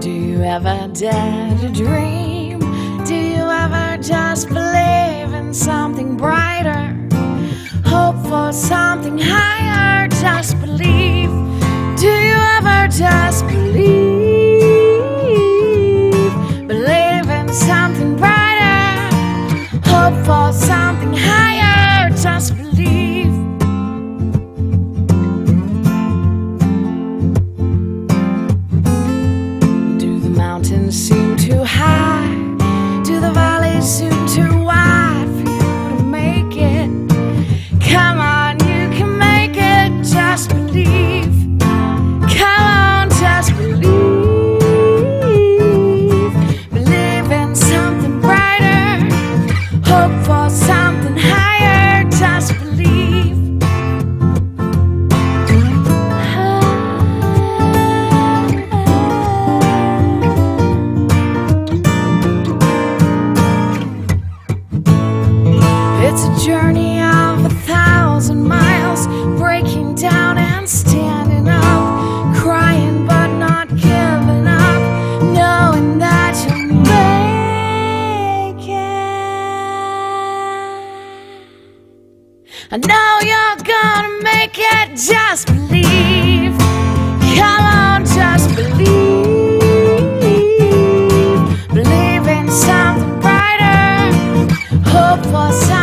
Do you ever dare to dream? Do you ever just believe in something brighter? Hope for something higher, just soon high, to the valleys. soon too I know you're gonna make it, just believe. Come on, just believe. Believe in something brighter. Hope for something.